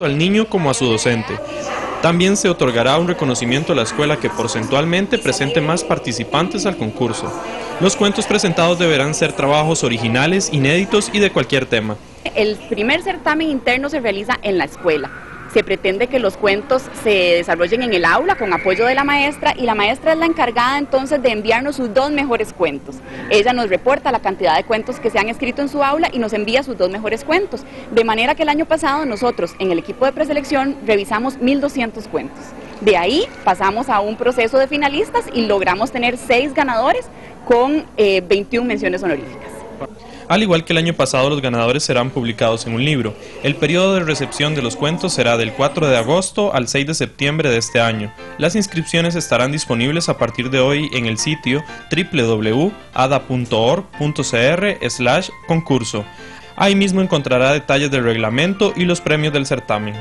al niño como a su docente. También se otorgará un reconocimiento a la escuela que porcentualmente presente más participantes al concurso. Los cuentos presentados deberán ser trabajos originales, inéditos y de cualquier tema. El primer certamen interno se realiza en la escuela. Se pretende que los cuentos se desarrollen en el aula con apoyo de la maestra y la maestra es la encargada entonces de enviarnos sus dos mejores cuentos. Ella nos reporta la cantidad de cuentos que se han escrito en su aula y nos envía sus dos mejores cuentos. De manera que el año pasado nosotros en el equipo de preselección revisamos 1.200 cuentos. De ahí pasamos a un proceso de finalistas y logramos tener seis ganadores con 21 eh, menciones honoríficas. Al igual que el año pasado, los ganadores serán publicados en un libro. El periodo de recepción de los cuentos será del 4 de agosto al 6 de septiembre de este año. Las inscripciones estarán disponibles a partir de hoy en el sitio www.ada.org.cr concurso. Ahí mismo encontrará detalles del reglamento y los premios del certamen.